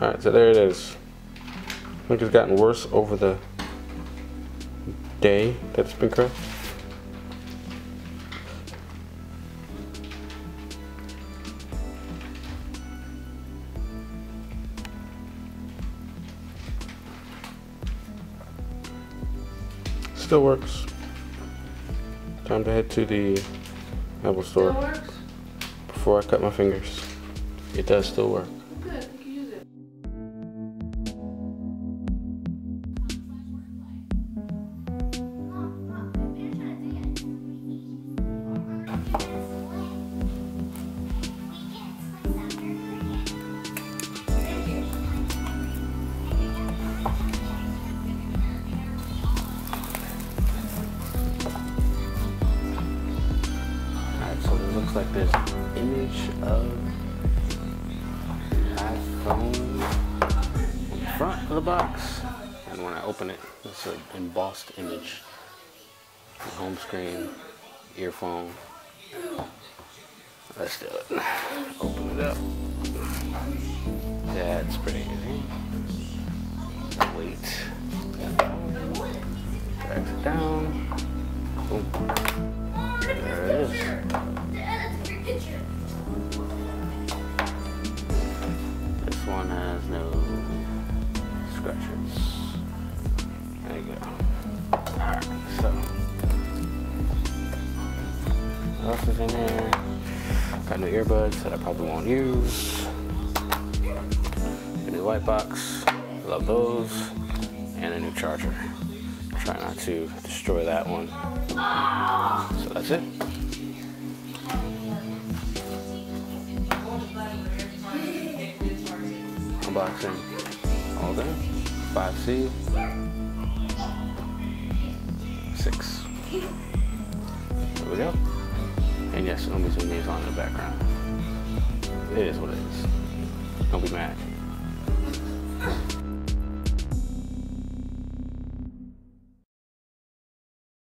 Alright, so there it is. I think it's gotten worse over the day that it's been cracked. Still works. Time to head to the Apple store Still works? before I cut my fingers. It does still work. Looks like there's an image of iPhone on the front of the box. And when I open it, it's an embossed image. Home screen, earphone. Let's do it. Open it up. That's pretty easy. Wait. Drags it down. Boom. There it is. Is in there? Got new earbuds that I probably won't use. A new white box. Love those. And a new charger. Try not to destroy that one. So that's it. Unboxing all done. 5C. 6. There we go. Yes, is on in the background. It is what it is. Don't be mad.